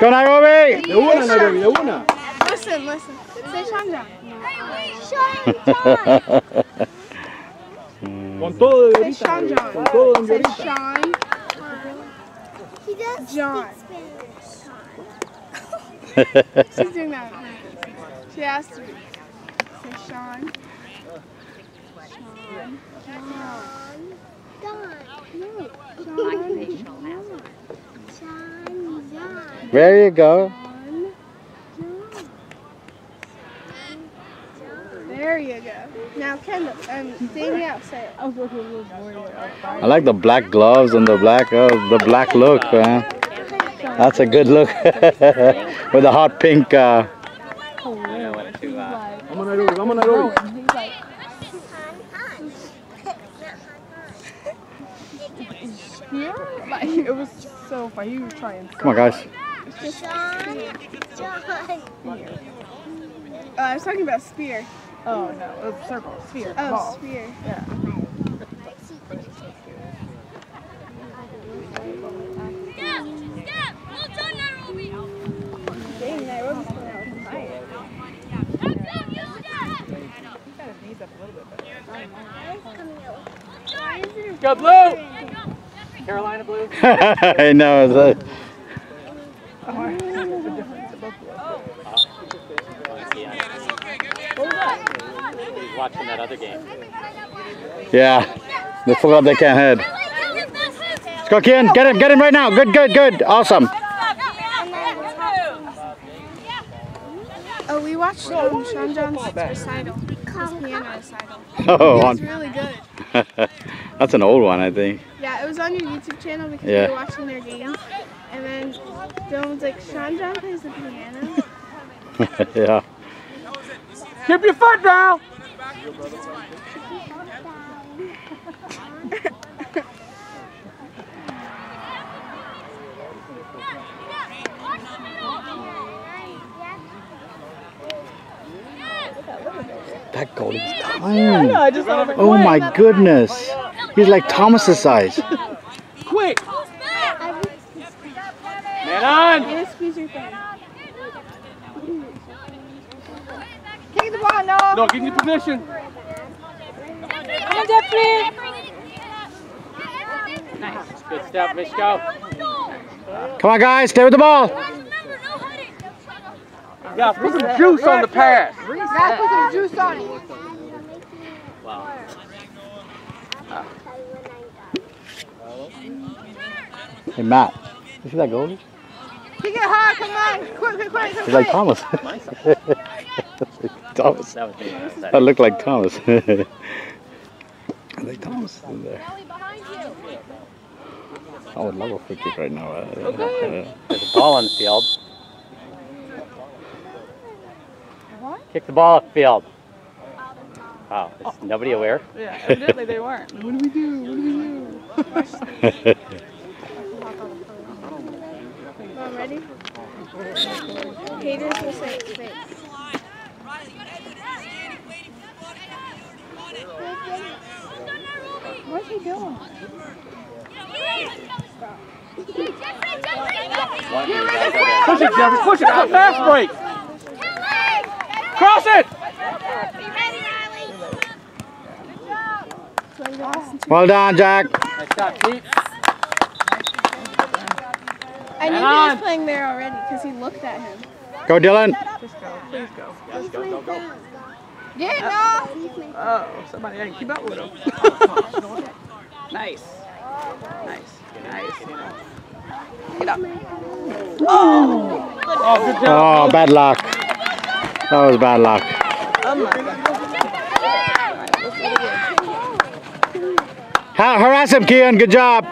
Let's go, Nayrobi! De una, Nayrobi, de una. Listen, listen. Say Shanjan. Con todo de Say ahorita. Shanjan. Con todo de Say ahorita. Sean He does John. Spanish. She's doing that. She has to. be. Say Sean. Sean. Don. No. Sean. Sean John. There you go. There you go. Now, Kendall, um, Danielle, say it. I like the black gloves and the black, uh, the black look, man. That's a good look. With the hot pink, uh, Vamos Nayrobi, vamos Nayrobi. Here? Like, it was so funny. He was trying. come on guys. Sean Uh, I was talking about spear. Oh no, it was circle, sphere, Oh, ball. spear. Yeah. Dang, Nayrobi's coming out with fire. Go blue. Carolina blue. I know. It's a, He's watching that other game. yeah, they forgot they can't head. Let's go, Kian. Get him. Get him right now. Good, good, good. Awesome. Oh, we watched um, Shanjan's recital. His piano recital. Oh, It was really good. that's an old one, I think. Yeah, it was on your YouTube channel because Yeah. we were watching their games. And then Dillon was like, Shanjan plays the piano. yeah. Keep your foot down. That goalie's tiny. I just thought, like, Oh my goodness. He's like Thomas's size. Quick. Man on. And squeeze your thumb. kick the ball, no. No, get in your position. Come on, Jeffrey. Nice. Good stuff, Mishko. Come on, guys. Stay with the ball. Yeah, put some juice on the pass. Gotta put some juice on it. Wow. Hey, Matt. You see that goalie? Kick it hard, come on. Quick, quick, quick, quick. He's like Thomas. Thomas. That was me. I look like Thomas. I think Thomas is in there. I would love a free kick right now. Uh, There's a ball on the field. Kick the ball off the field. Wow, is nobody aware? Yeah, evidently they weren't. What do we do? What do we do? Mom, ready? Haters will say it's fake. What's he doing? Push it, Jeffrey. Push it. Fast break. Cross it. Well done, Jack. Nice shot, Pete. I knew he was playing there already because he looked at him. Go, Dillon. Just go, please go. Yes, go, go, go. Get uh, it, no. Oh, somebody ain't keep up with him. nice. Nice. Nice. Get up. Oh. oh, good job. Oh, bad luck. That was bad luck. Oh my god. Harass him, Kian. Good job.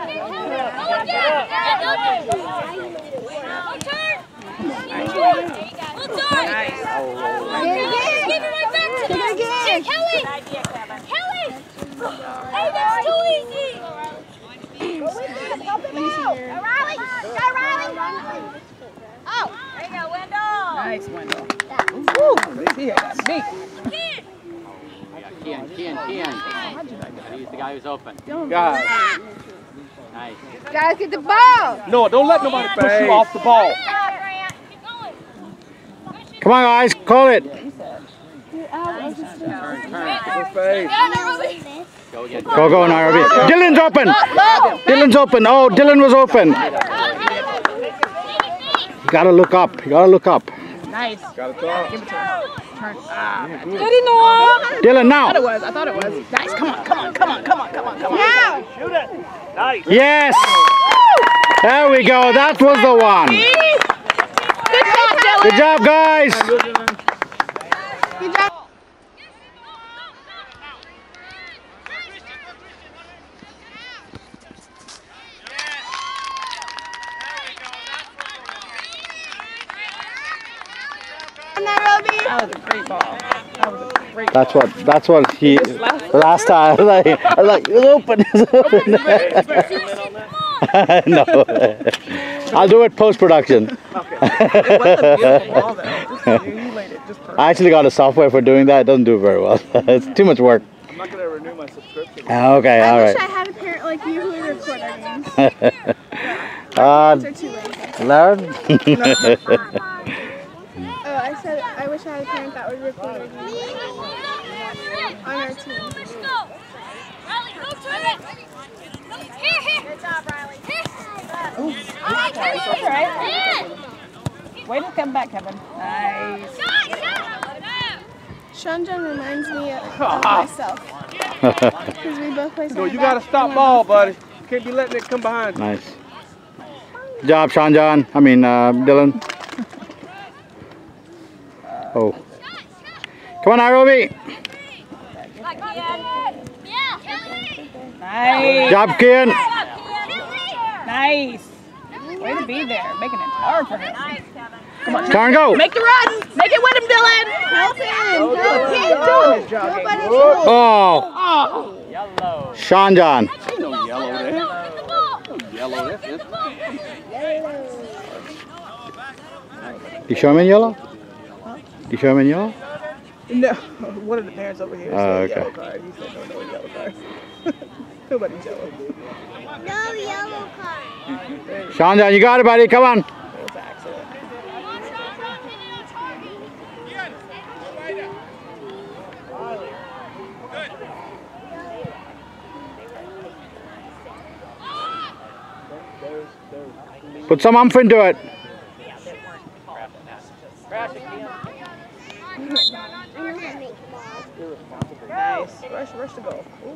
Nice, Wendell. Woo, he got me. Kian, Kian, Kian. He's the guy who's open. God. Nice. Guys, get the ball. No, don't let nobody push you off the ball. Come on, guys, call it. Go, go, Nayrobi. Dillon's open. Dillon's open. Oh, Dillon was open. You gotta look up. You gotta look up. Nice. Got to talk. Give it to him. Turn. Ah. Good enough. Dillon, I thought it now. was. I thought it was. Nice. Come on. Come on. Come on. Come on. Come on. Come on. Now. Yes. There we go. That was the one. Good job, Dillon. Good job, guys. Good job. That was a great ball. That was a great That's what. That's what he. Last time, I was like, I was like, it's open. It's open. no. I'll do it post production. It was a beautiful ball, though. You laid it just perfect. I actually got a software for doing that. It doesn't do very well. it's too much work. I'm not going to renew my subscription. Ah, Okay, I wish I had a parent like you who would record our games. Uh, They're too lazy. Larry? I said I wish I had a parent that would record our games on our team. Here, here. Good job, Riley. Here. Oh, okay. Okay. Way to come back, Kevin. Nice. Shanjan reminds me of, of myself. Because we both play No, you got to stop ball, buddy. You can't be letting it come behind. nice. Good job, Shanjan. I mean, uh, Dillon. Oh. Come on, Nayrobi. Nice. job, Kian. Nice. Way to be there, making it hard for him. Come on, Turn, go. Make the run. Make it with him, Dillon. Help him! Help Keep him! doing it, jogging. Nobody Oh, Oh. Shanjan. No yellow there. No yellow there. You show him in yellow? You show him in yellow? No, one of the parents over here Oh, said okay. yellow card. He said no, no yellow card. Nobody's yellow. No yellow card. Shanjan, you got it, buddy. Come on. It was an accident. Put some umph into it. Nice. Rush, rush to go. Ooh.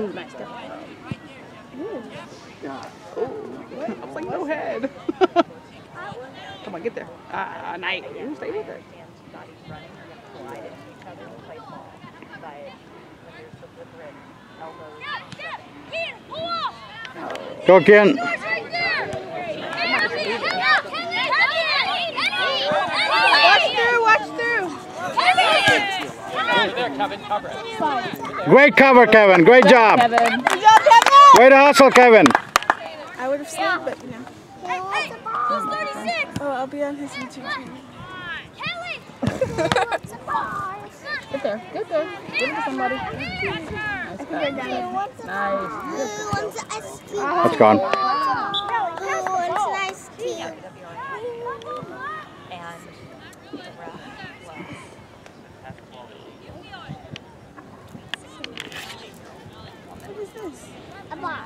Ooh, nice step. Ooh. Ooh. I was like, no head. Come on, get there. Ah, nice. Ooh, stay with it. Go, Kian. Watch through, watch through. Great cover, Kevin. Great job. Kevin. Good job, Kevin! Way to hustle, Kevin. I would have slid, but you know. Oh, I'll be on his YouTube channel. Get there. Get there. Give it to somebody. Nice. I think they're done. Nice. Who wants ice cream? That's gone. Who wants ice cream? What is this? A bar.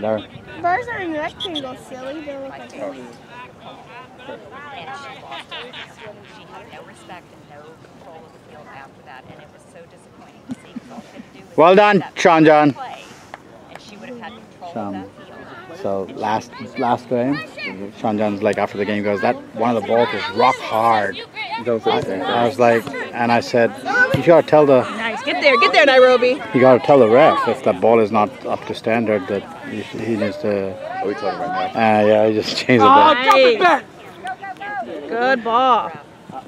There. Bars are in rectangles, silly. They look like a She had no respect and no control of the field after that, and it was so disappointing to see because all she had to do was Well done, step Shanjan. play, and she would have had control Sean. of that field. So last last game, Shanjan's like after the game goes, that one of the balls was rock hard. I was like, and I said, you gotta tell the Nice. Get there. Get there, Nayrobi. you gotta tell the ref if the ball is not up to standard that he, he needs to. Are we talking right now? Uh, yeah, he just changed the Oh, ball. drop it back. Good ball.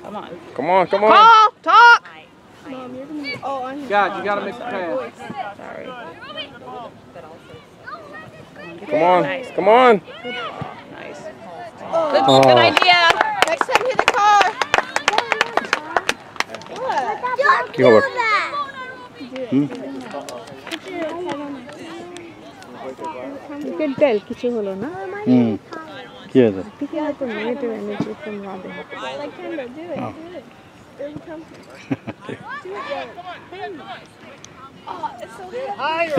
Come on. Come on, come on. Call. Talk. Mom, you're gonna be. Oh, on his. God, you got to make the pass. Sorry. Come on. Come on. Nice. Oh. Good, Oh. good idea. Next time, hit the car. What? Don't Keep over. do that. Do it. Do it. Put your head on my You can tell কিছু হলো না হুম কি হয়েছে ঠিক আছে negative energy from Radhe like Kendra do it Oh. do it It will come.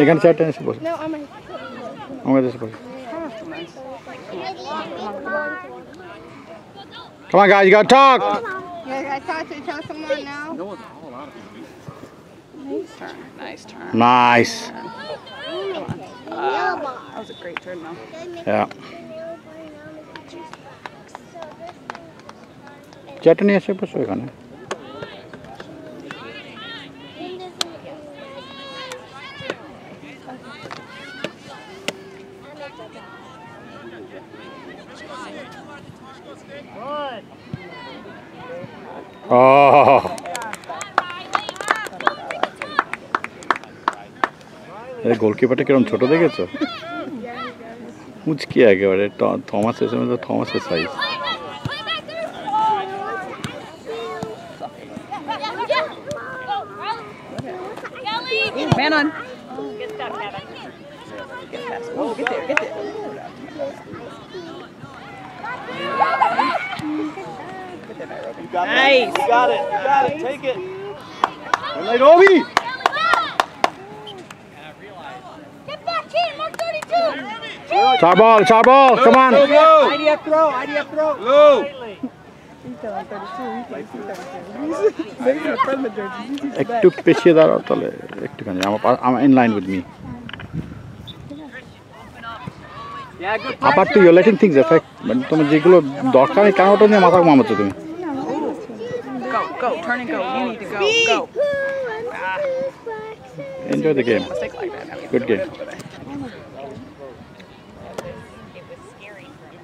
এখানে চারটে এসে বসে No, I'm a I'm this way. Come on, guys, you gotta talk. Talk to now. Nice turn. Nice turn. Nice. Turn. Uh, that was a great turn, though. Yeah. Oh. এই গোলকিপারটা কিরম ছোট দেখেছ মুচকি একেবারে থমাস এসে থমাসের size 32. চার বল চার বল কামান Go. Idea throw, idea throw. একটু পেছিয়ে দাঁড়াও তাহলে একটুখানি আমার in line with me upper to you letting things affect মানে তোমার যেগুলো দরকার নেই কেন ওটা নিয়ে মাথা ঘামাচ্ছ তুমি Go, go. Turn and go.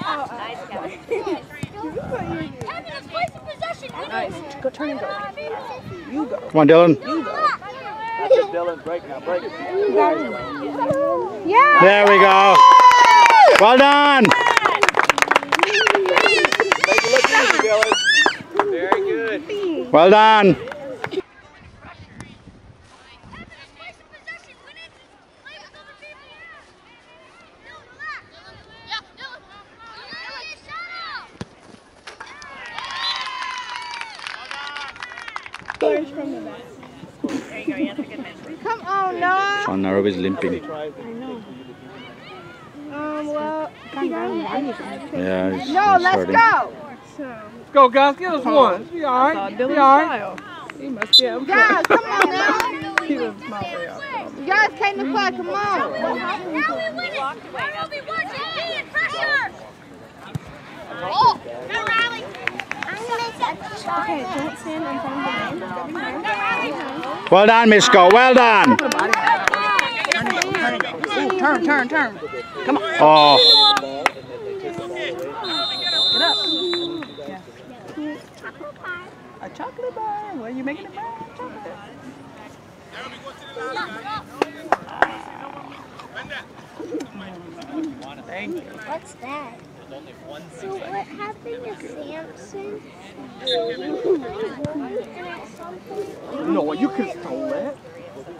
Nice, Kevin. Go. Turn and go. You go. Come on, Dillon. That's it, Dillon. Break now. Break. Yeah. There we go. Well done. Make it look easy, Dillon. Very good. Well done. Orange from the back. There you go. You answered good mention. Come on, Noah. Sean Nayrobi is limping. Um, well, he got Yeah, he's, No, he's let's hurting. go. So, Let's go, guys. Give us one. Be all Saw right. Be all right. style. He must be having guys, come on now. He was not very awesome. You guys came to play. Come on. Walked away. That's Okay, don't stand in front of the game. Well done, Mishko. Well done. Ooh, turn, turn, turn. Come on. Oh, Get up. Yeah. A chocolate bar. What are you making it bar? Chocolate. Thank you. What's that? So what happened to Samson? No, you could have stole that.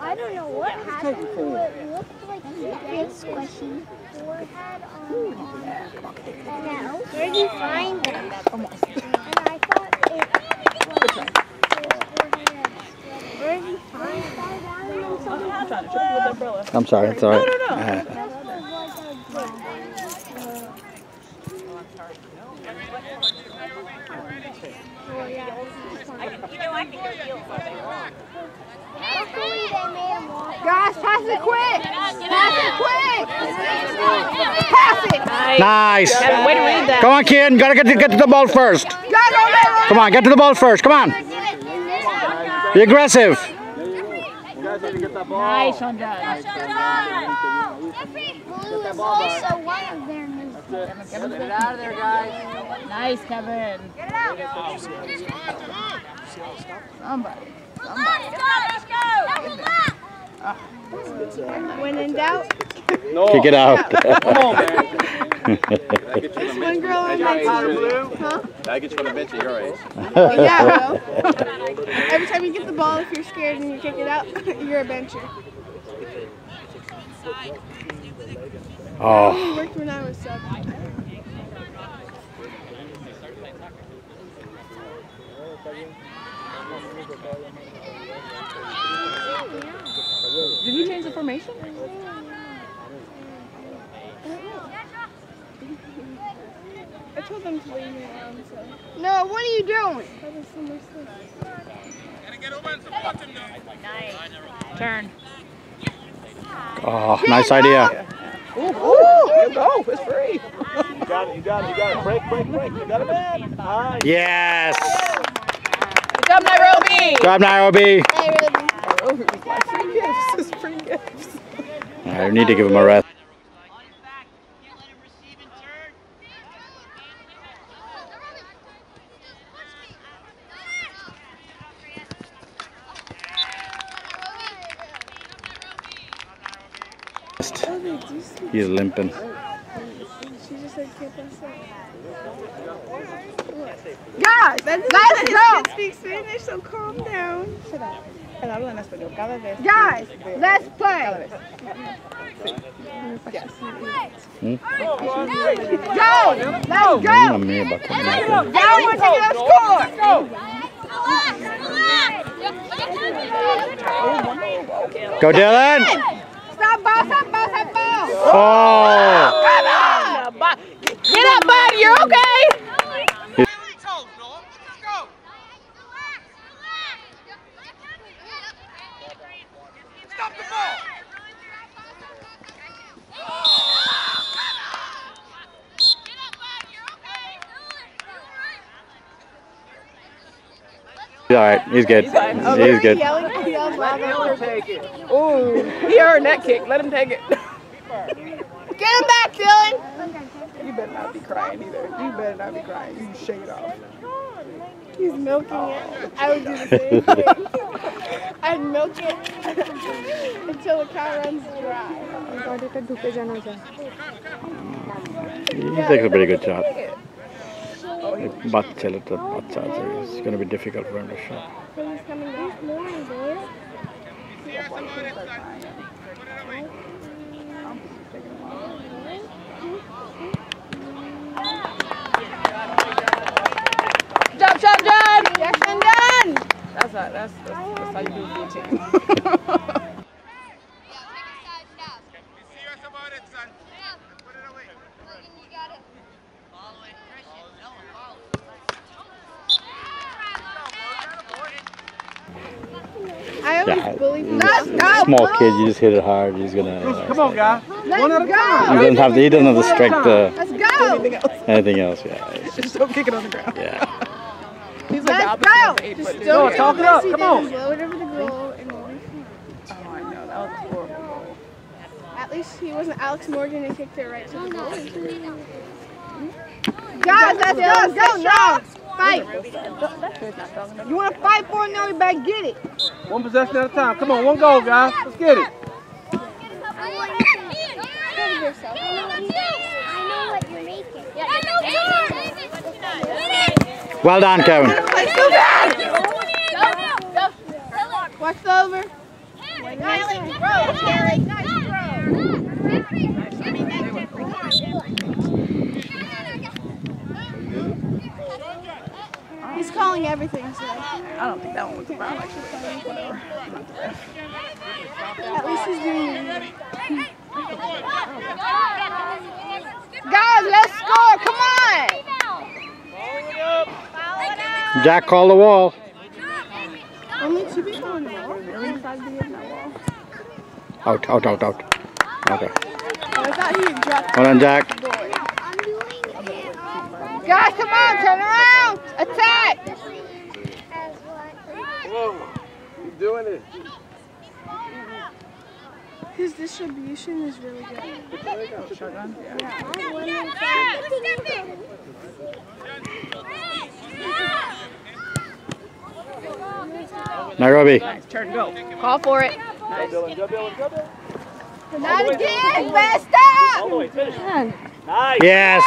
I don't know what happened to it. It looked like he had squishy forehead on. Now, where did you find them? And I thought it was his forehead. Where did you find that? I'm trying to trip you with the umbrella. I'm sorry. It's all right. No, no, no. Uh-huh. Uh, That was like a You know, I can go heels all day long. Luckily, they made him walk. Guys, pass it quick. Pass it quick. Pass it. Nice. Way to read that. Come on, kid. Gotta get to, get to the ball first. Guys, on that Come on, get to the ball first. Come on. Be aggressive. Nice, Shanjan. Blue is also one of their moves. Get it out of there, guys. Nice, Kevin. Somebody. When in doubt, No. Kick it out. Come on, man. this oh. one girl on my team. Huh? I get you on the bench at your age. Yeah, bro. Every time you get the ball, if you're scared and you kick it out, you're a bencher. Oh, It worked when I was sub. Did you change the formation? I told them to leave me alone, so. No, what are you doing? That was so much fun. Turn. oh, nice idea. Ooh, ooh, you go. It's free. You got it, you got it, you got it. Break, break, break. You got it, man. Nice. Yes. Good job, Nayrobi. Grab Nayrobi. Nayrobi was my free gifts. It's free gifts. I need to give him a rest. He's limping. She just said, can't pass it. Guys, Let's go! speak Spanish, so calm down. Él habla en español cada vez. Guys, let's play. Hmm? Go! Let's go! Mamma mia, bacana. Down one to the score! Go, Dillon. Stop ball, stop ball, stop ball! Oh. Come on. Get up, bud. You're okay. All right, he's good. He's oh, good. Yelling, he yells louder. Take it. Ooh, he earned that kick. Let him take it. Get him back, Dillon! You better not be crying either. You better not be crying. You shake it off. He's milking it. I would do the same thing. I'd milk it until the cow runs dry. He takes a pretty good shot. বাচ্চা ছেলেটা বাচ্চা আছে it's going to be difficult for him to shot. He's coming back. Job, job done. Jackson done! That's not. That's, that's, that's how you do it Yeah, bully people. he's small kid. You just hit it hard. He's gonna. Uh, come on, guy. One at a He time. doesn't have. The, he doesn't have the strength to Let's go! Anything else? anything else. Yeah. It's Just don't kick it on the ground. yeah. He's like Let's opposite go! eight. Just No, don't talk it up. Come on. Blow it over the goal and we'll be fine. Oh, I know. That was a horrible. At least he wasn't Alex Morgan and kicked it right to the goal. Guys, let's go! Go now! Fight! You want to fight for it now? You better get it. One possession at a time. Come on, one goal, guys. Let's get it. I know what you're making. Well done, Kevin. Watch the He's calling everything, so. I don't think that one was a foul, actually. Whatever. At least he's doing it. Guys, let's score! Come on! Jack, call the wall. Only two people on the wall. Out, out, out, out. Okay. Hold on, Jack. I'm doing it. Guys, come on, turn around! Attack! As? Whoa. Keep doing it. His distribution is really good. Nayrobi. Nice. Turn, go. Call for it. Nice. Not again! Fast up! Yes.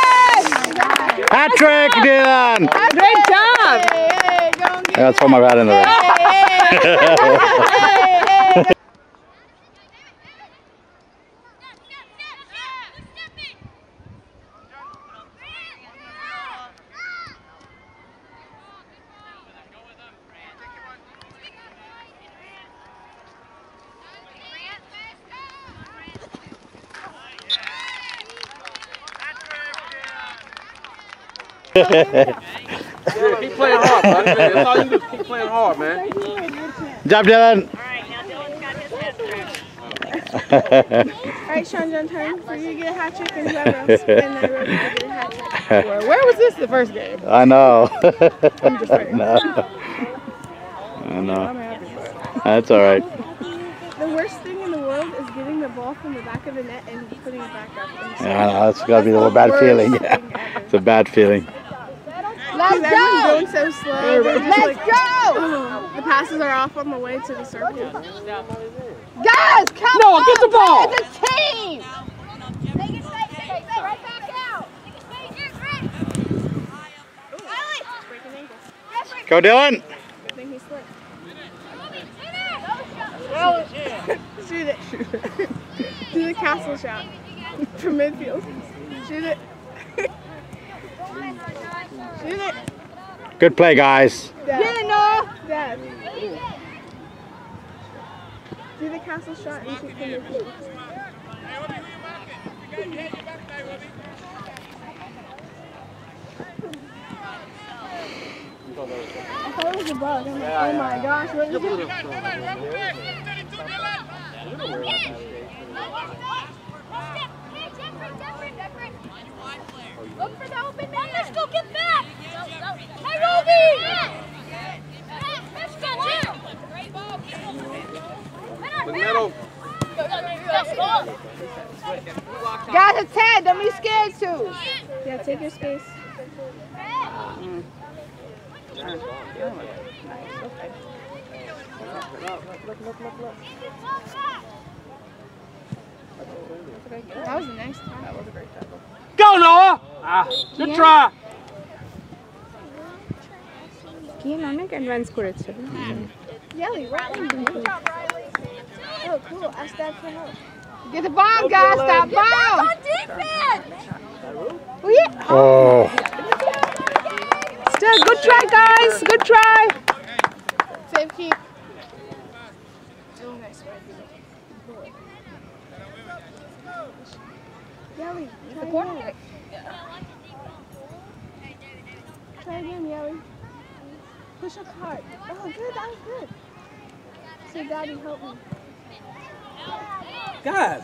Hat trick, Dillon. Great job. Hey, hey, don't get my rat in the ring. Keep playing hard, buddy. That's all you do. Keep playing hard, man. Good job, Dillon. Alright, Shanjan, time for you to get a hat trick and whoever else and then Ruby get a hat trick. Where, where was this the first game? I know. I'm just saying. no. I know. That's all right. The worst thing in the world is getting the ball from the back of the net and putting it back up. And Yeah, I know. That's gotta be a little bad feeling. Yeah. It's a bad feeling. Let's everyone's going so slow. Let's go! The passes are off on the way to the circle. Guys, come Noah, get the ball. It's a team! Take it straight, take it straight, right back out. Take it straight, here, straight. Breaking. Go, Dillon. I think he slipped. Go, Shoot it. Do the castle shot from midfield. Shoot it. Shoot it. Good play, guys. Dad. Get it, Noah. Dad. Do the castle shot and shoot from midfield. I thought it was a bug. I'm like, oh my gosh, what is it? Look for the open man. Let's go get back. Hey, Roby. Let's go, Great ball. The middle. Guys, it's head. Don't be scared to. Yeah, take your space. That was a nice time. That was a great tackle. Go, Noah. Ah, good try. কিন অনেক advance করেছে Yelly, right in the Oh, cool. I stabbed for help. Get the bomb, guys. Stop bomb. On defense. Oh, yeah. Oh. Still, good try, guys. Good try. Save keep. Oh, nice. Yelly, try again. Try again, Yelly. Push up hard. Oh, good. That was good. Say, Daddy, help me. Guys.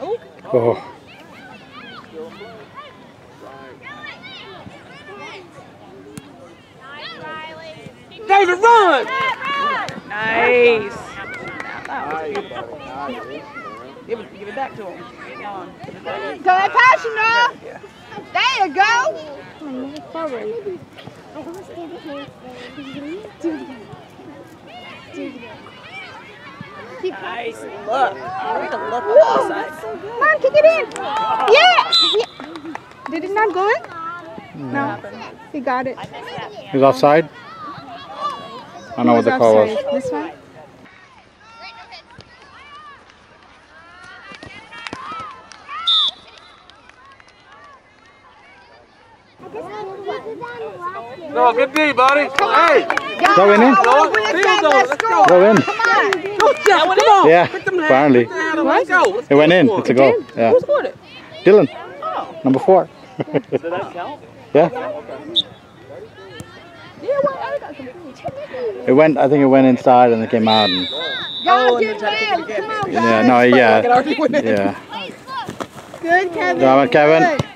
Oh. oh. David, run. Nice. Give it, give it back to him. Go Come on. Give it back. Go that passion, Noah. There you go. Forward. Keep Nice look. Way to look on the side. Come on, kick it in. Yeah. yeah. Did it not go in? No. He got it. He's offside? I don't know what the call was. This one? No, good D, buddy. Hey. Throw it in? Noah, field goal. Let's go. Throw in. Go, Jeff. Come on. Yeah, Pick apparently. Pick them hands. Let's go. It went in. It's a goal. Yeah. Who scored it? Dillon. Oh. Number four. Did that count? yeah. It went. I think it went inside and it came out. And, Oh, and then try to kick it again. yeah. No. Like it Yeah. already. Yeah. Good, Kevin. Good job, Kevin. Good.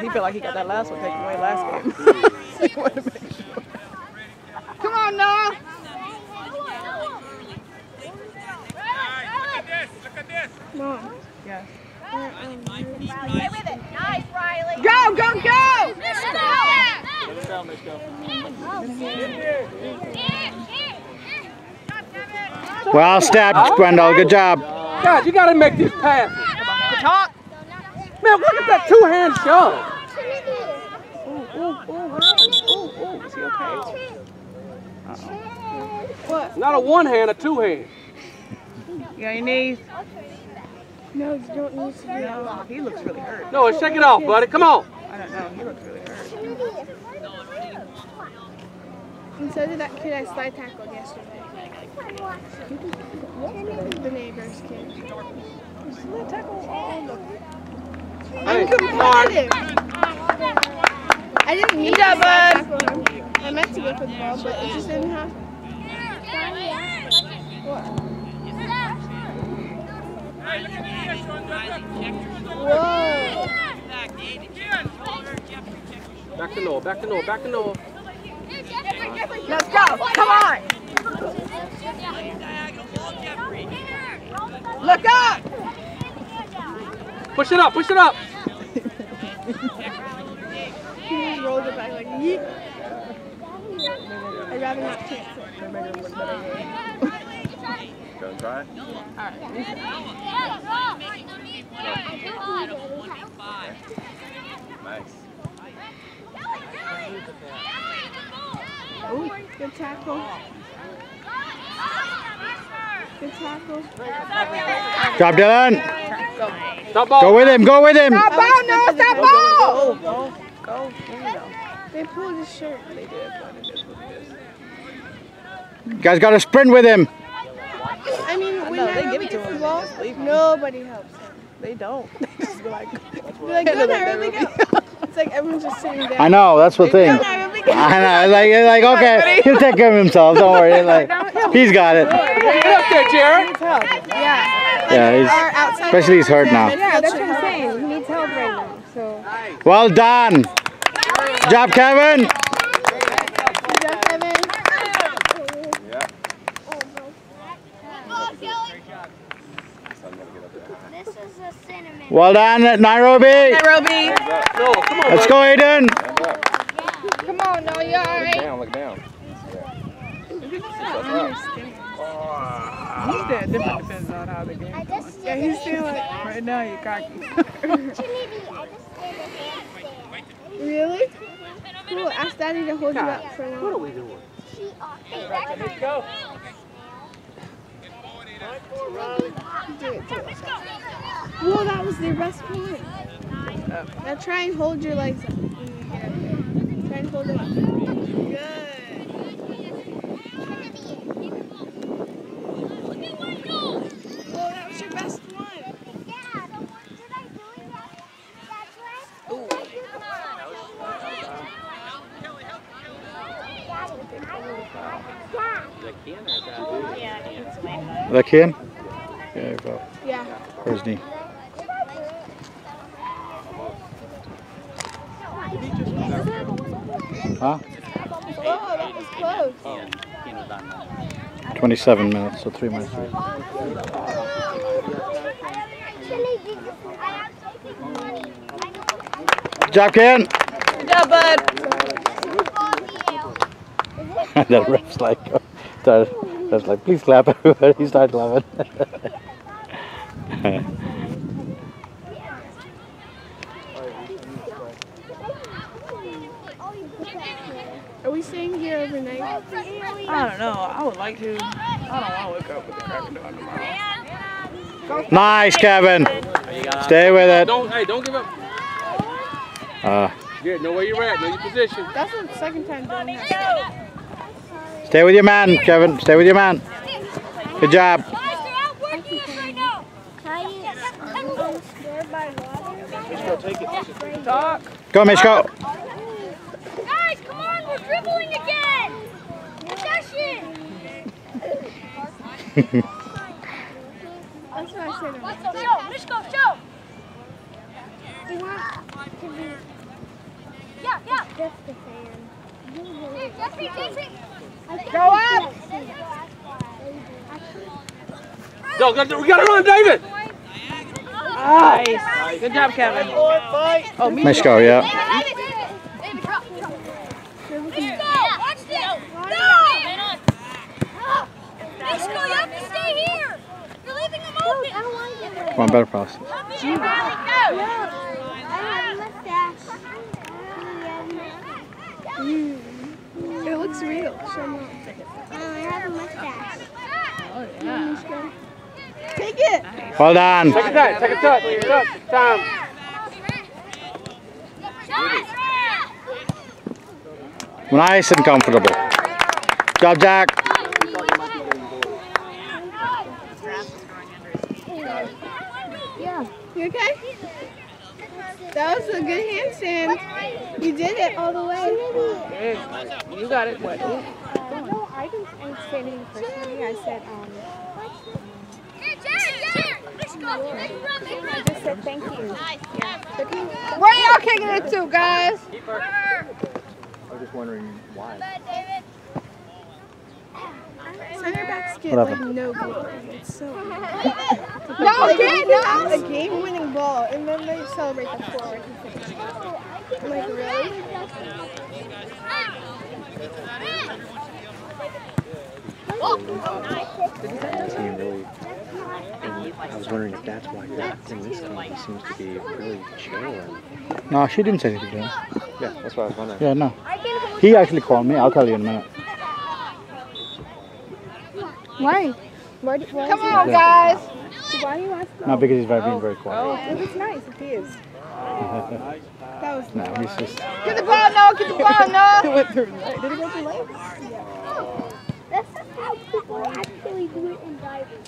He felt like he got that last one taken away last game. He wanted to make sure. Come on, Noah. Come on. Yeah. Stay with. Nice, Riley. Go, go, go! Well stepped, Gwendol. Good job. God, you gotta make this pass. Talk. Man, look at that two-hand shove. Ooh, ooh, ooh. Ooh, ooh, is he okay? What? Not a one-hand, a two-hand. You got your knees? No, you don't need to do. No, he looks really hurt. No, shake it off, buddy. Come on. I don't know, he looks really hurt. And so did that kid I slide tackled yesterday. The neighbor's kid. Hey, Competitive. I didn't mean to job, bud. I meant to go for the ball, but it just didn't happen. Whoa. Back to Noah, back to Noah, back to Noah. Let's go. Come on. Look up. Push it up, push it up. He just rolled it back like, yeet. I'd rather not chance it. Ooh, good tackle. Good tackle. Job, Dillon. Stop ball. Go with him. Go with him. Stop ball, no, stop ball! Go, go, go. There you go. They pulled his shirt. They did, but it is what it is. You guys got to sprint with him. I mean, when know, they Nayrobi give it to him, the ball, just leave him. nobody helps him. They don't. They just be like, They're like, go Nayrobi, go. It's like everyone's just sitting there. I know. That's the thing. Go I know. Like, like okay, he'll take care of himself. Don't worry. Like, he's got it. Get up there, Jared. Yeah. Yeah, he's, Our especially he's hurt now. Yeah, that's what I'm saying. He needs help right now. So. Well done. Good job, Kevin. Good job, Kevin. This is a cinnamon. Well done, Nayrobi. Nayrobi. No, come on. Let's go, Aiden. Come on, no, you're all right. Down, look down. He's dead different depends on how the game I goes. just Yeah, he's a still like, right now you're cocky. Trinity, I just did a handstand. Really? Cool. Ask Daddy to hold you up for What are we doing? She oh, Let's go. Do it, do it. Whoa, that was their best one. Now try and hold your legs up when you get up there. Try and hold them up. Good. Whoa, that was your best one. Yeah, the one that I doing that. That's right. The kid? Yeah, well, Yeah. where's knee? Huh? Whoa, that was close. 27 minutes, so three minutes. Actually, did you, I actually think money. I know Good job, Ken. Good job, bud. that ref's like, started, was like, please clap, everybody. He started clapping. Are we staying here overnight? I don't know. I would like to. I don't want to wake up with the crack of dawn tomorrow. nice, Kevin. Stay with it. Don't, hey, don't give up. Uh, Jared, know where you're at. Know your position. That's the second time doing that. Stay with your man, Kevin. Stay with your man. Good job. Go, Mishko. Guys, come on, we're dribbling again. Possession. Show, Mishko, show. Yeah, yeah. Just the fan. Jeffrey, Jeffrey. Go up! Go, go, we gotta run, David. Nice. Good job, Kevin. Oh, me. Nice go, yeah. Watch this. No! Mexico, you have to stay here. You're leaving them. Come on, better pass. I have a mustache. It looks real. Show me. Oh, I have a mustache. Oh, take it. Well done. Take a touch, take a touch, take a touch. Time. Nice and comfortable. Job, Jack. You okay? That was a good handstand. You did it all the way. Good. You got it. What? No, I didn't I'm standing personally. I said, um, I just said thank you. But he, Where y'all kicking it to, guys? I was just wondering why. Center backs get like no glory. It's so no, Like, get no. get a game-winning ball, and then they celebrate the forward and finish. I'm like, really? team really. I was wondering if that's why you're in this team. He seems to be really chill. And, No, she didn't say anything to him. yeah, that's what I was wondering. Yeah, no. He actually called me. I'll tell you in a minute. Why? Why, why Come on, guys. Why are you asking? No, because he's very, oh, being very quiet. Oh, well, it's nice if he is. That was no, he's just. Get the ball, no. Get the ball, no. Went through. Did he go through legs? Oh, that's how people actually do it in diving.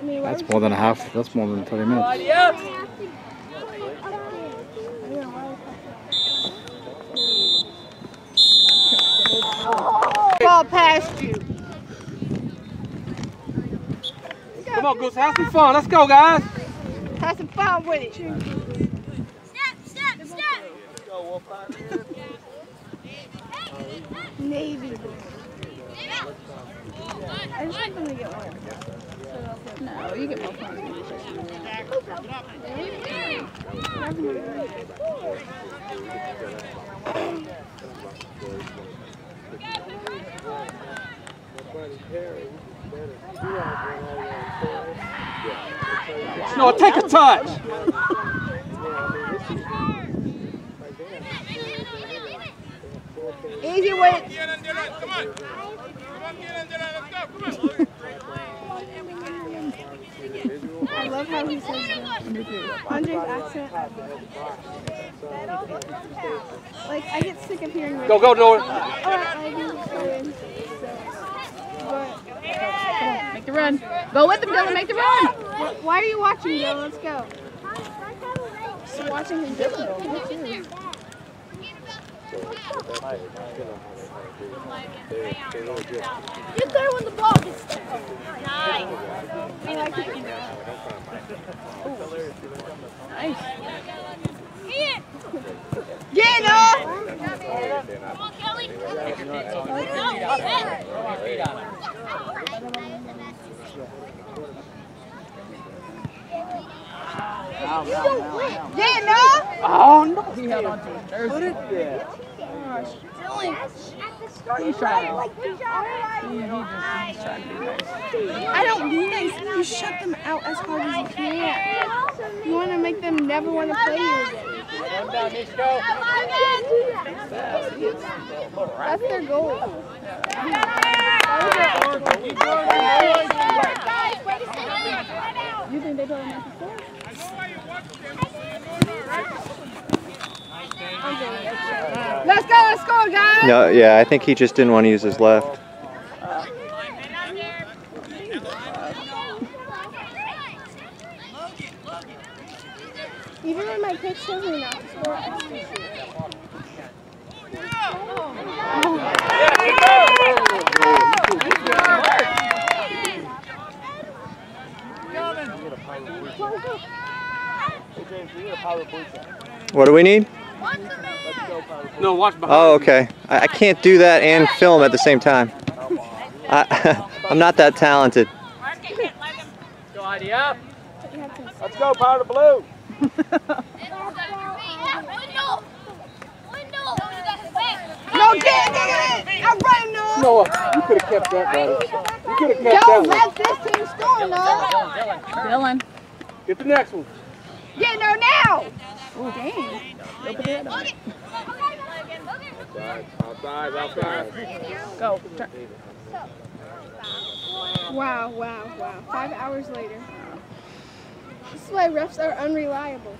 I mean, That's more than a half. That's more than 30 minutes. I ball past you? Come on, Goose, have some fun. Let's go, guys. Have some fun with it. Step, step, step. Navy blue. I just want them to get one. No, you get more points. No, take a touch. Easy with it. I love how he says that. Andre's accent. Like, I get sick of hearing. Go, go, Nora. Alright, oh, I do. Make the run. Go with him, Dillon. Make the run. why are you watching, Joe? Let's go. Just watching him do it. Get there when the ball gets there. Nice. Get it up! Come on, Kelly. No, it up! Oh no! He held on to his jersey. Oh, he's trying. Like the He, he just he's trying to be nice. I don't do this. You shut them out as hard as you can. You want to make them never want to play you again. That's their goal. You think they told him not to score? Let's go, let's go, guys! No, yeah, I think he just didn't want to use his left. Even when my pitch me not to score, I still shoot. What do we need? No, watch behind. Oh, okay. I, I can't do that and film at the same time. I, I'm not that talented. Let's go, powder blue. No, get it, get it! I'm running, no! Noah, you could have kept that, buddy. You could have kept Don't that let this team score, no! Dillon. one. Get the next one. Get no now! Oh, dang. Open your head on it. Outside, outside. Go. Turn. Wow, wow, wow. Five hours later. This is why refs are unreliable.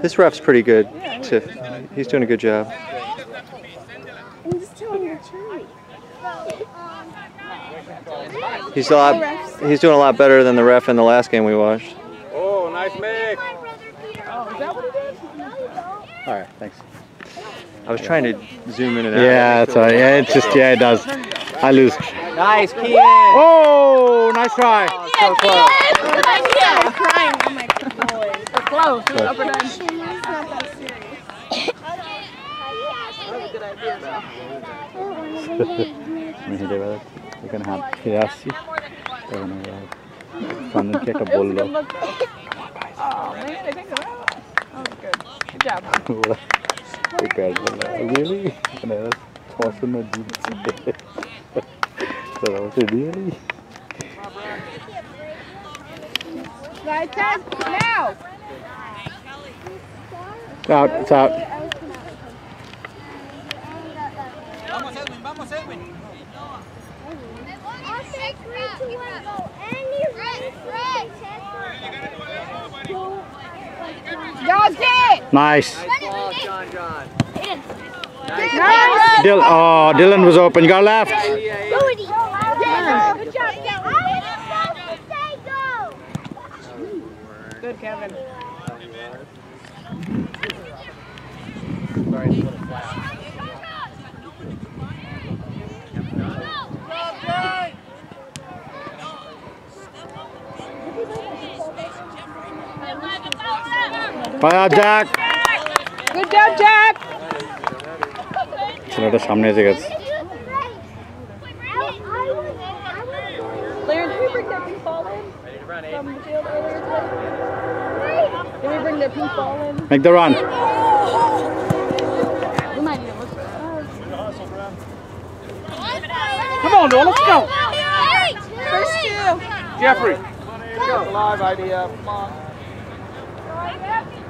This ref's pretty good, Tiff. He's doing a good job. I'm just telling the truth. He's a lot. He's doing a lot better than the ref in the last game we watched. Oh, nice mix. Oh, is that what it is? All right, thanks. I was trying to zoom in and out. Yeah, it's all right. Yeah, it just yeah, it does. I lose. Nice, Kian. Oh, nice try. So close. I'm crying. I'm like, boy. We're close. We're up or down. It's not that serious. That was a good idea, though. Men det var det kan ha pjäsi. Det var nog fan den keka It was a good bollo. look, though. Oh, man, they think of that. That was good. Good job. Det kan jag really. And I was tossing the deep. So I was really. Guys, test now! It's out. It's out. Y'all get it! Nice. John, John. Nice! Dillon. Oh, Dillon was open. You got left. Good Kevin. Sorry, it's a little flat. Bye, Jack. Good job, Jack. ছেলেটা সামনে এসে গেছে Claire, did we bring that pink ball in Ready to run, from Aiden. the field earlier today? Did we bring that pink ball in? Make the run. We might need to look for that. Come on, Noah, let's go. First two. Jeffrey. Live idea. Come on.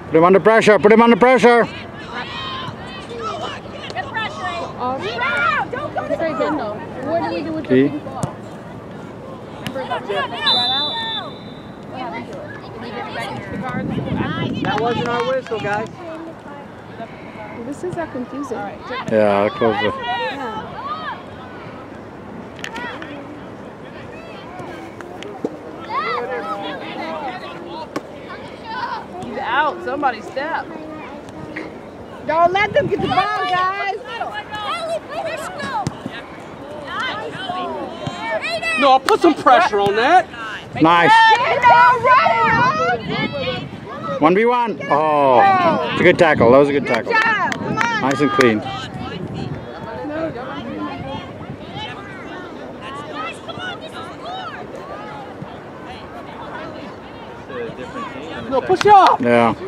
Put him under pressure. Put him under pressure. Guards? That wasn't our whistle, guys. This is that confusing. All right. Yeah, I'll close the. He's out. Somebody step. Don't let them get the ball, guys. No, put some pressure on that. Nice. Get no running, One v one. Oh, it's a good tackle. That was a good tackle. Good job. Come on. Nice and clean. It's a different team. No, push up. Yeah.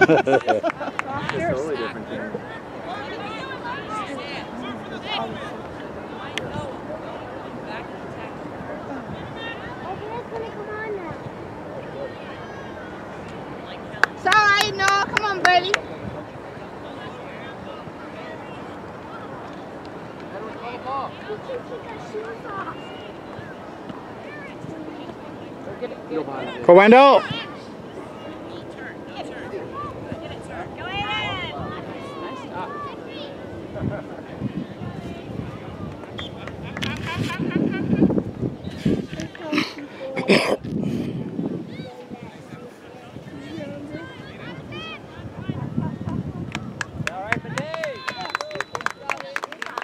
Totally different team. It's all right, no. Come on, buddy. Go Wendell.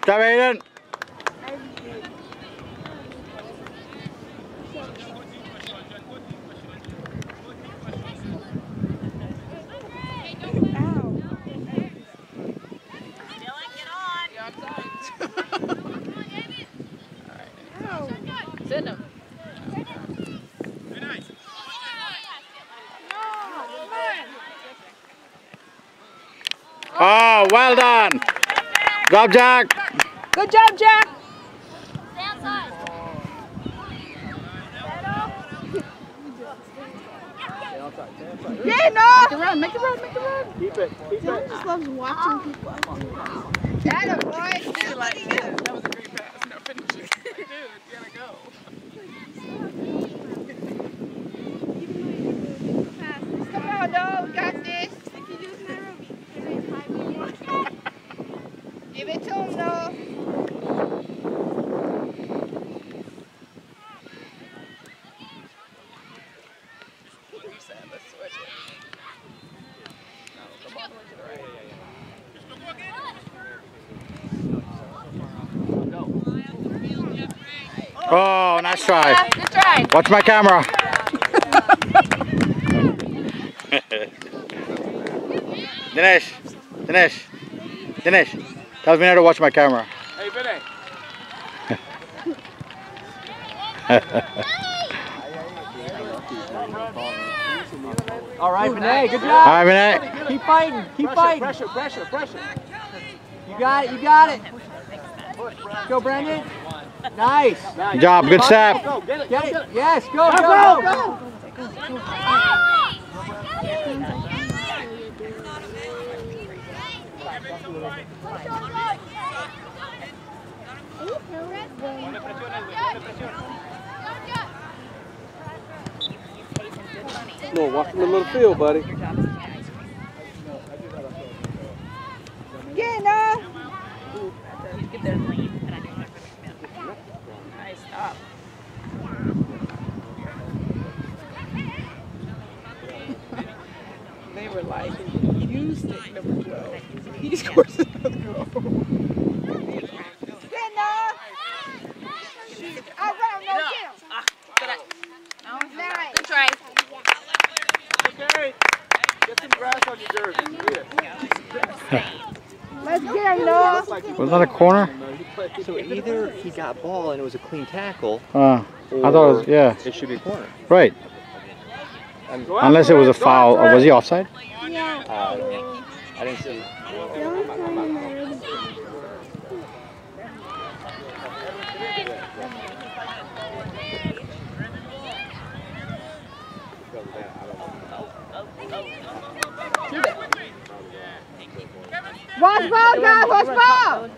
Stop Aiden. Oh, well done. Job, Jack. Good job, Jack. Yeah, no! Make it run, make it run, make it run. Keep it. Keep Dillon it. just loves watching people. That a boy. That was a great pass. No finishing. Dude, you gotta go. Come on, no, got this. Give it to him, though. What you said, let's switch it. No, come all the way to the right. Oh, nice try. Good try. Watch my camera. Dinesh, Dinesh, Dinesh. Tell me to watch my camera. Hey, Vinny. All right, Vinay, good job. right, Vinay. Keep fighting, keep fighting. Pressure, pressure, pressure. You got it, you got it. Go, Brendan. Nice. Good job. Good step. Go, get it. Get it. Yes, go, go, go. Come on, walk in the middle of the field, buddy. Yeah, no. Get there clean, and I didn't have to Nice stop. They were like, you stick number 12. He scores another goal. Yeah, no. All right, no, get him. Nice. Good try. Okay. Get some grass on your jersey. Yeah. Let's get him, no. Was that a corner? So either he got ball and it was a clean tackle, Uh, I thought it was, yeah, it should be a corner. right. Go Unless it was a foul. Or was he offside? Yeah. Uh, I didn't see. The only time I'm married. Watch ball, guys, watch ball.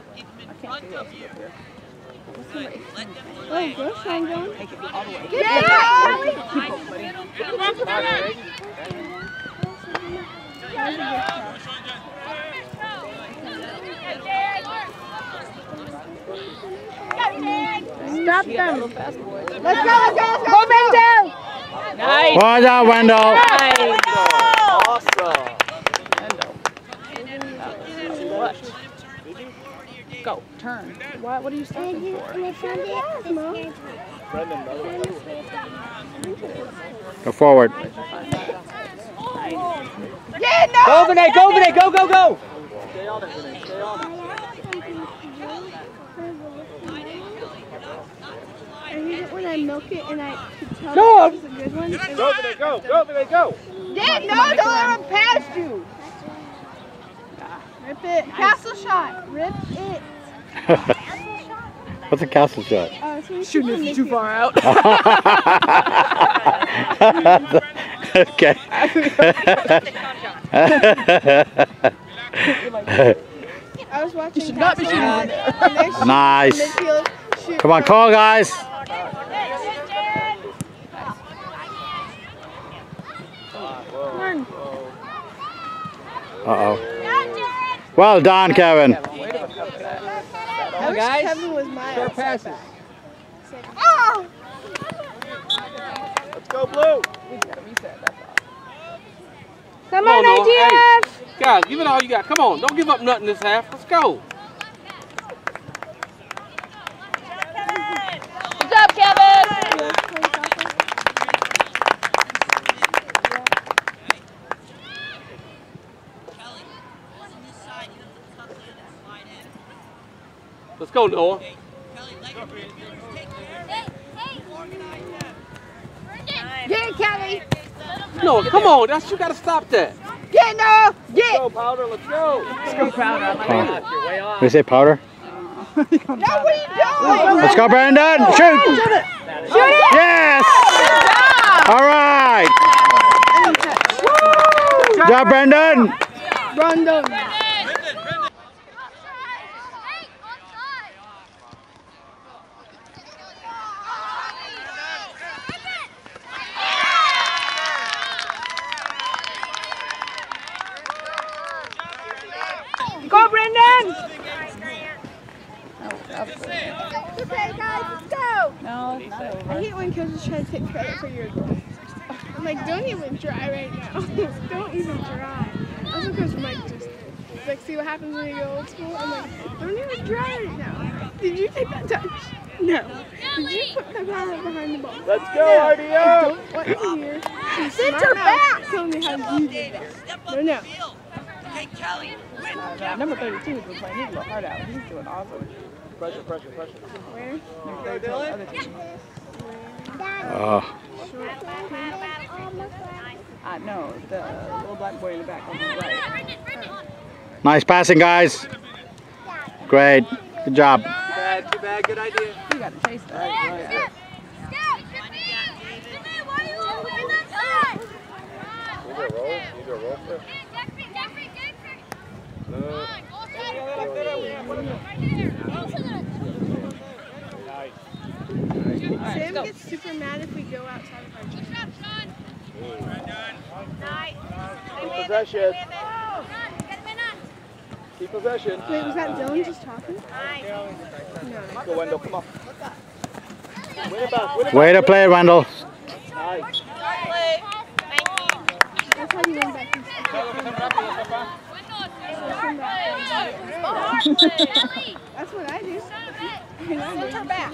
Oh, good, Shanjan. Get it, Stop them. Let's go, let's go, let's go. Momentum. Nice. Well done, Wendell. Nice. Awesome. What? Go, turn. What, what are you stopping for? Go forward. Yeah, no. Go, Vinay, go, Vinay, go, go, go. I hate it when I milk it and I can tell No. that it's a good one. Go, Vinny, go. Go, Vinny, go. Yeah, no, don't let him pass you. Rip it. Castle shot. Rip it. What's a castle shot? Uh, so Shooting it too far out. okay. I was watching. You should not be shooting Castle from and they're shooting Nice. midfield, Come on, call, guys. Run. Uh oh. Well done, Kevin. I wish guys. Kevin was my Short outside. passes. Oh! Let's go, Blue. We gotta reset, that's all. Come Come on, on, IDF! Hey, guys, give it all you got. Come on. Don't give up nothing this half. Let's go. Good job, Kevin. Let's go, Noah. Get it, Kelly! Noah, come on. That's you got to stop that. Get no! Get! Go, Powder, let's go. Let's go powder. I like that. Oh. You're way off. We say powder. No, what are you doing? Let's go, Brendan. Shoot. Shoot it! Yes. All right. Good job, Brendan. Brendan. Go, Brendan! Okay, guys, let's go. No, it's not over. I hate when coaches try to take credit for your goals. I'm like, don't even try right now. don't even try. That's what Coach Mike just did. He's like, see what happens when you go old school? I'm like, don't even try right now. Did you take that touch? No. Did you put the ball behind the ball? Let's go, I RDO. don't want to hear. Center back! Tell me how you did that. No, no. Uh, number 32 has been playing his little heart out. He's doing awesome. Pressure, pressure, pressure. Where? Number 32 on the. Oh, Uh, no, the little black boy in the back on the right. nice passing, guys. Great. Good job. Too bad, too bad, good idea. You got to chase that. Need a roll? Need a roll for Sam gets super mad if we go outside of our gym. Keep possession. Keep possession. Wait, was that Dillon just talking? No. Go, Wendell, come on. Win it back, win it Way to play, Wendell. Nice. That's how you win back in That's what I do. Center back.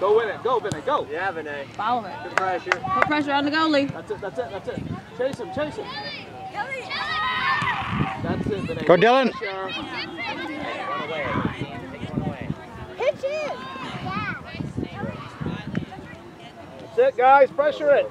Go win it, go win it, go. Yeah, Vinay. Follow it. Good pressure. Put pressure on the goalie. That's it, that's it, that's it. Chase him, chase him. That's it, Vinay. Go, Dillon. Pressure. One away. Take one away. Pitch it. That's it, guys, pressure it.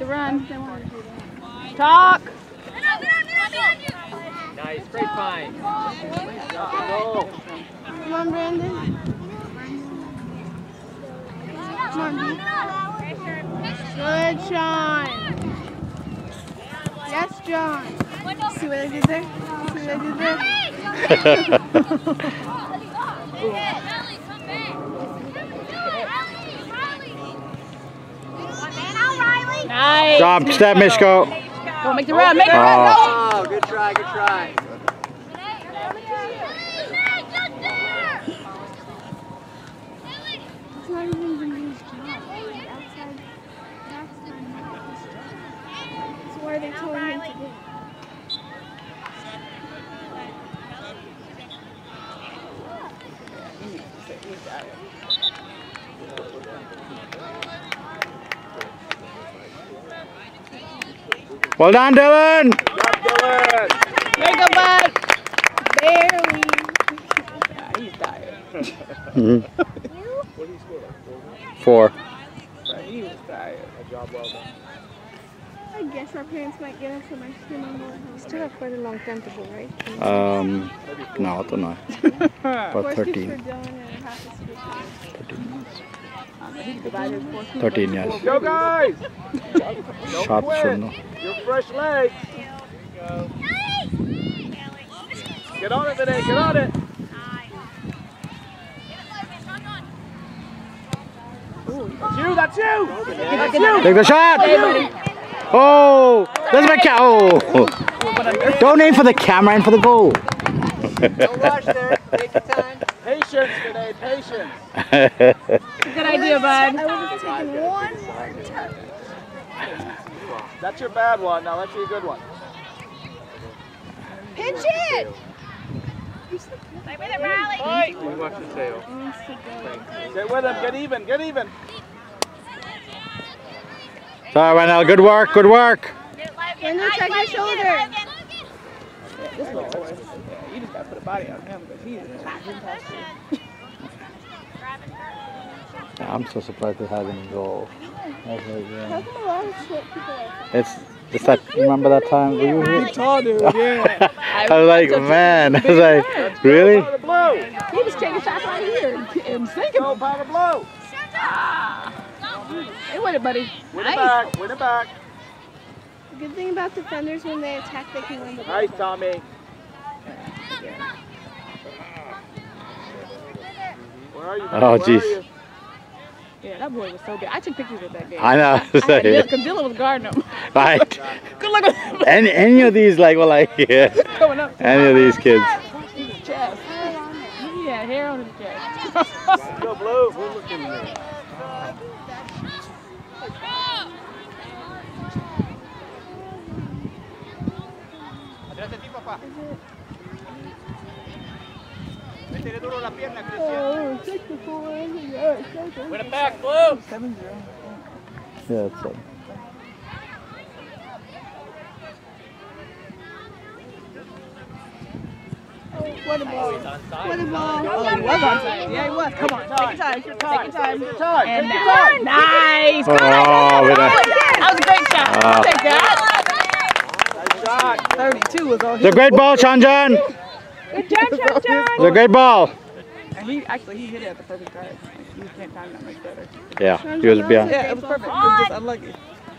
the run. Talk. Nice. Great find. Come on, Brandon. Come on. Good, Sean. Yes, John. See what I did there? See what I did there? Nice. Job, step, Mishko. Go make the run. Make the run. Oh, oh good try, good try. It's not even Brendan's job. Like, outside, that's not his job. That's why they told him to do. Well done, Dillon. Good job, Dillon. Make a bud. Barely. Yeah, he's tired. Four. But he was tired. A job well done. I guess our parents might get us some ice cream on the way home. Still have quite a long time to go, right? Um, no, I don't know. About Four scoops for 13. Dillon and half a scoop for 13 minutes. 13, yes. Go, guys. Don't Shot know. Your fresh legs. Get on it, Vinay, get on it. That's you, that's you. That's you. Take the shot. Oh, doesn't make count. Oh. Don't aim for the camera, aim for the goal. Don't rush there. Take your time. Patience, Grenade. Patience. Good idea, bud. I would have taken one more touch. That's your bad one. Now let's see a good one. Pitch it! Stay with it, Riley. Watch the tail. Get with him. Get even. Get even. Sorry, Randall. Good work. Good work. Wendell, check your shoulder. Body on him because he is fantastic. I'm so surprised they had any goal. I was like, How yeah. come a lot of short people are It's just that. Remember that time? we Were here? Tall dude, yeah. I was like, man. I was like, really? He was taking shots right here and, and sinking Go them. powder blue. Hey, with ah. it, buddy. Win it back. Win it back. The good thing about defenders when they attack, they can win the ball. Nice, Tommy. Oh, Where are you? Oh, jeez. Yeah, that boy was so good. I took pictures of that game. I know. I had to because Dillon was guarding him. Right. Good luck at him. Any any of these like well like yeah. Coming up. Any of these kids. His chest. He had hair on his chest. Go blue. Oh, take the ball in oh, oh, the air. Take it. Win it back, blue. Seven zero. Yeah, it's like What oh, a ball. What a ball. Oh, he was on time. Yeah, he was. Come on. Take your time. Take your time. Take your time. And Take your now. time. Nice. Oh, with a- That was a great shot. I'll Oh. take that. Nice shot. 32 was on It's a great ball, Shanjan. Good job, John John. It's a great ball. And he actually he hit it at the perfect time. Like, you can't time that much better. Yeah, he was behind. Yeah, it was perfect. It was just unlucky.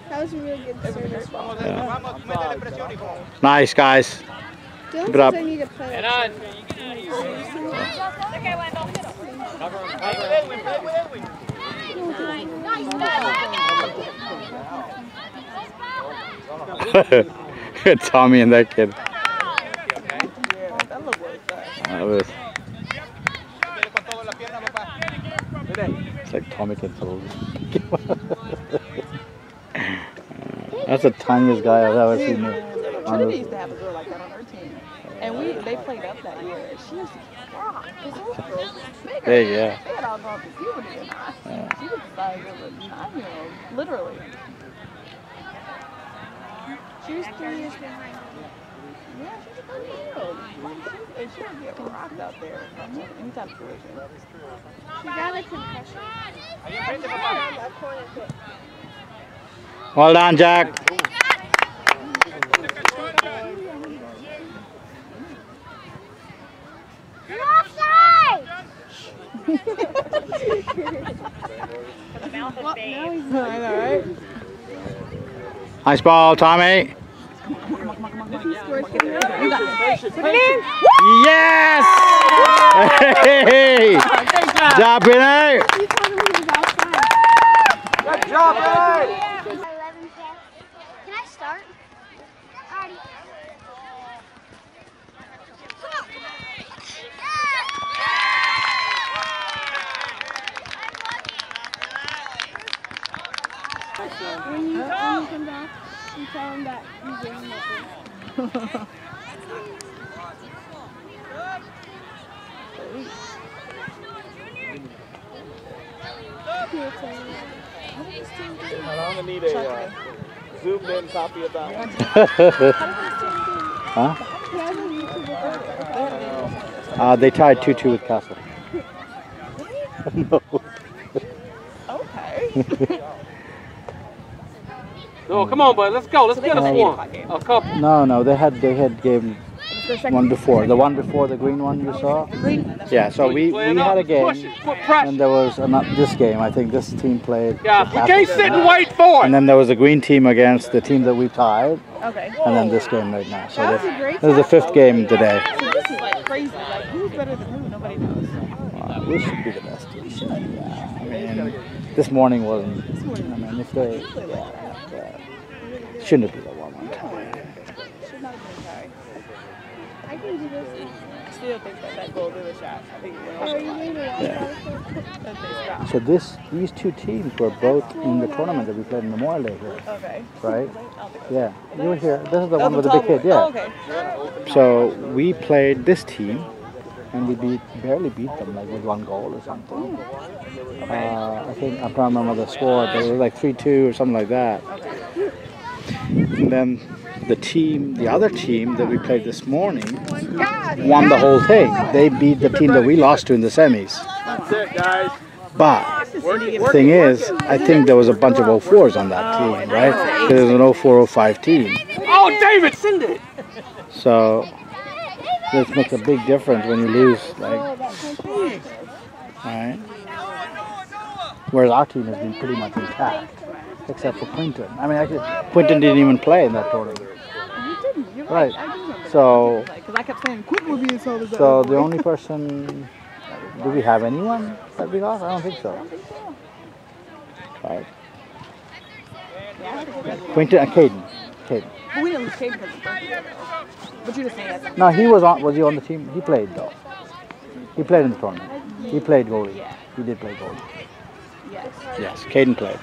That was a really good service. Nice guys. Dillon Keep it up. says I need to play. And on. Okay, Wendell. Cover him. Play with Edwin. Play with Edwin. Tommy and that kid. Yeah, that little boy was fast. That was, it's like Tommy can throw. That's the tiniest guy I've ever seen. Trinity used to have a girl like that on her team. And we they played up that year. She used to rock. Because those girls were bigger. Hey, yeah. They had all gone through puberty and I. Yeah. She was the size of a nine year old, literally. She was three years behind. me. Yeah, she's a good old. And she would get rocked out there from any type of collision. She got a concussion. Well done, Jack. You're offside! Mouth of Well, babe. now he's I know, right? Nice ball, Tommy. Yes! Hey! Great job. Job in there. He told him he was outside. Good job, Ed. 11 pass. Can I start? Alrighty. When you, when you come back, you tell him that you gave him a Uh, huh? Uh, they tied 2-2 with Castle. no. Okay. No, come on, bud. Let's go. Let's So get us have an eight one. A couple. No, no, they had they had game The one before. The one before the green one you saw. Yeah, so we, we had a game, Push it. And there was another, this game. I think this team played. Yeah, we can't sit and wait for it. And then there was a green team against the team that we tied, Okay. and then this game right now. So this, this is the fifth game today. So this is like crazy. Like who's better than who? Nobody knows. Uh, we should be the best. We should. Yeah. I mean, this morning wasn't. I mean, if they yeah, yeah, shouldn't have been a one-one tie. Should not have been tied. I can do this. I still think that that goal did a shot. I think it went Oh, over. you need to watch that. That they stopped. So this, these two teams were both in the tournament that we played in Memorial Day here, Okay. right? Yeah, you were here. This is the one with the the big tall kid, yeah. Oh, okay. So we played this team, and we beat barely beat them, like with one goal or something. Uh, I think I'm trying to remember the score, but it was like three two or something like that. And then the team, the other team that we played this morning, won the whole thing. They beat the team that we lost to in the semis. That's it, guys. But the thing is. I think there was a bunch of 04s on that team, right? There's an 0405 team. Oh, David, send it. So this makes a big difference when you lose, like, right? Whereas our team has been pretty much intact, except for Quinton. I mean, actually, Quinton didn't even play in that tournament. You didn't. You're Right. right. So, Because I kept saying, quit movie and so the only person, do we have anyone that we lost? I don't think so. Right. Quinton and uh, Caden. Caden. But we didn't lose Caden because of birthday. But you just saying that. No, he was on. Was he on the team? He played though. He played in the tournament. He played goalie. He did play goalie. Yes. Yes, Caden played.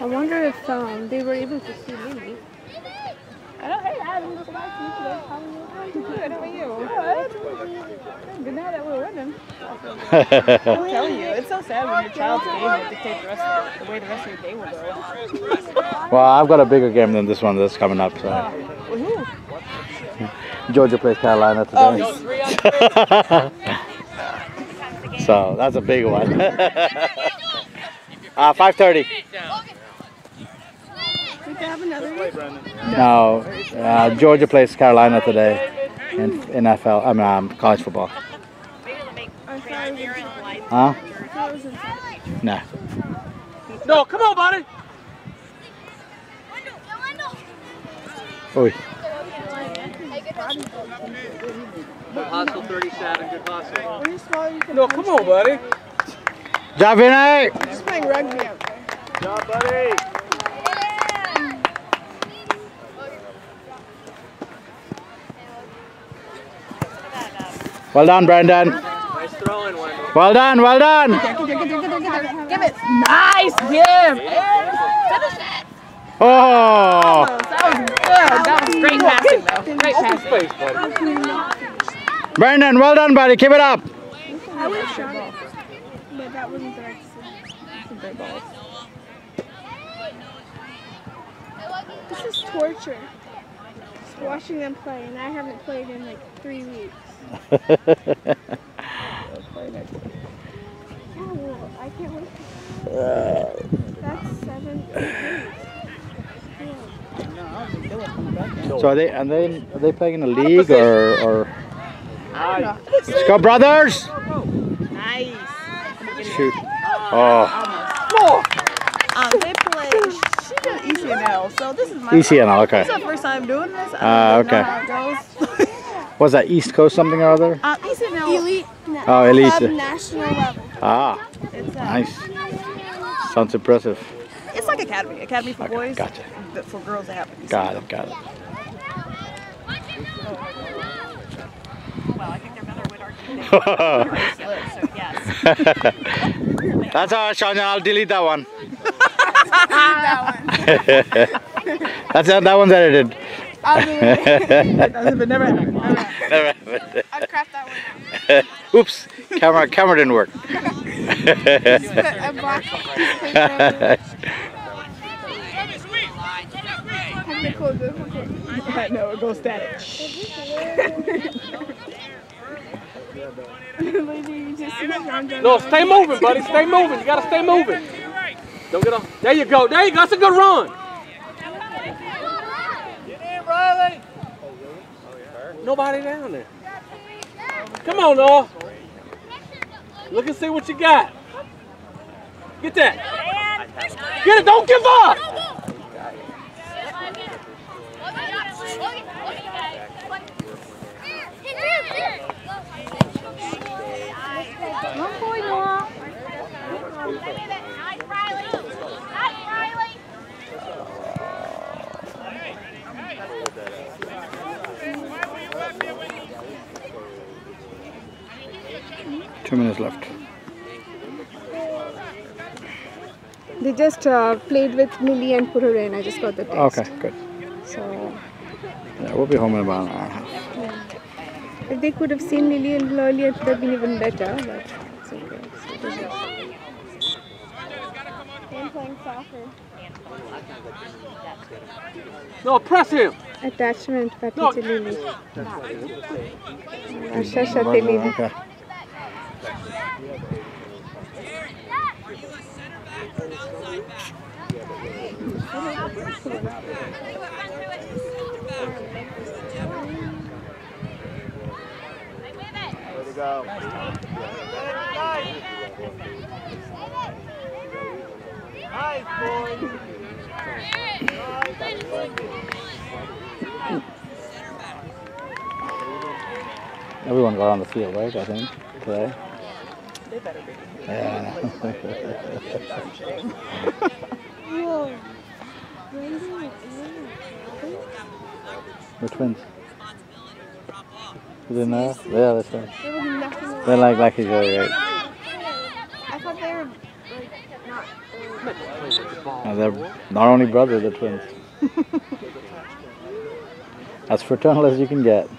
I wonder if um, they were able to see me. I don't, hey, Adam, it's nice to meet you. How are you? Good, how are you? Good. Good now that we're winning. I'm telling you, it's so sad when your child's game will dictate the, rest of, the way the rest of your day will go. Well, I've got a bigger game than this one that's coming up. So Well, who? Georgia plays Carolina today. Oh, so that's a big one. uh, 5:30. We have another one. No, uh, Georgia plays Carolina today in NFL. I mean, um, college football. I thought it was in Huh? I thought it was in Nah. No, come on, buddy. Oi. Good 37, good hustle. When you're small, you can No, come on, buddy. Job, Vinay. Just playing rugby out there. Good job, buddy. Well done, Brandon. Nice throwing, Wendell. Well done. Well done. Give it. Nice give. Oh. That was good. That was great passing, though. Great passing. Face, buddy. Brandon, well done, buddy. Keep it up. But that wasn't the right decision. This is torture. Just watching them play, and I haven't played in like three weeks. I can't wait. That's seven. eight So are they? Are they? Are they playing in a league or? or Nice. Let's go, brothers. Nice. Shoot. Oh, Um, they play. She did ECNL, so this is my. ECNL, okay. This is the first time doing this. I Ah, don't really okay. know how it goes. was that East Coast something or other? Uh, ECNL. Elite. Oh, elite. Club national level. Ah, It's, uh, nice. Sounds impressive. It's like academy. Academy for boys. gotcha. But for girls, they have ECNL. Got it. Got it. Well, That's all, right, Shania. I'll delete that one. That's that one's edited. I'll do it. Doesn't but never happened. Never happened. Never happened. I'll craft that one. Oops, camera camera didn't work. Put a black piece of paper over it. I know, it goes static. Lady, you just see John John. No, stay moving, buddy. Stay moving. You gotta stay moving. Don't get off. There you go. There you go. That's a good run. Get in, Riley. Nobody down there. Come on, Noah. Look and see what you got. Get that. Get it. Don't give up. One point, Noah. Two minutes left. They just uh, played with Millie and put her in. I just got the text. Okay, good. So Yeah, we'll be home in about an hour and. If they could have seen Lily a little earlier, it would have been even better. But it's okay. It's okay. I'm playing soccer. No, press him. Attachment, No. Pati Lily. Asha Shate Lily. Okay. Everyone got on the field, right? I think today. They better be. Yeah. Whoa. the twins. You didn't know? Yeah, that's right. There was nothing They're like like each other, right? I thought they were like not. They're not only brothers, they're twins. as fraternal as you can get. It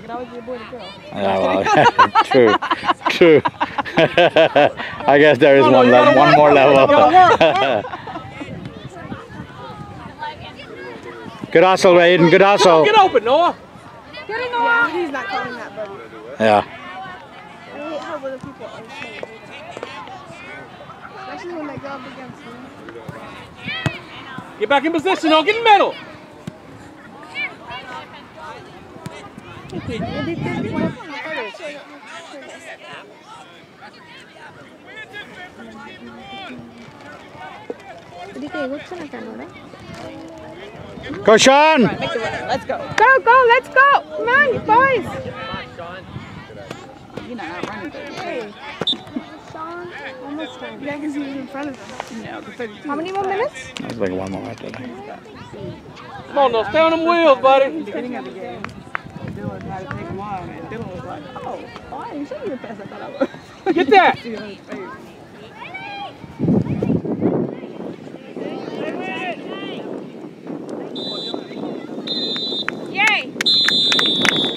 can always be a boy and a girl. Yeah, well, true, true. I guess there is No, no, one you level, one more level. Good hustle, Aiden. Good hustle. Get open, Noah. Yeah, he's not calling that. Yeah. I hate how people are saying. Especially when they go up against me. Get back in position, I'll get in middle. Go, Sean. Make. Let's go. Go, go, let's go! Come on, boys! You're not running, baby. Sean, almost time. Yeah, because he was in front of them. No, How many more minutes? That's like one more after that. Come on, Noah. Stay on them wheels, buddy. beginning of the game, Dillon had to take him on, and Dillon was like, oh, oh I didn't show you the pass I thought I was. Get that. Yay!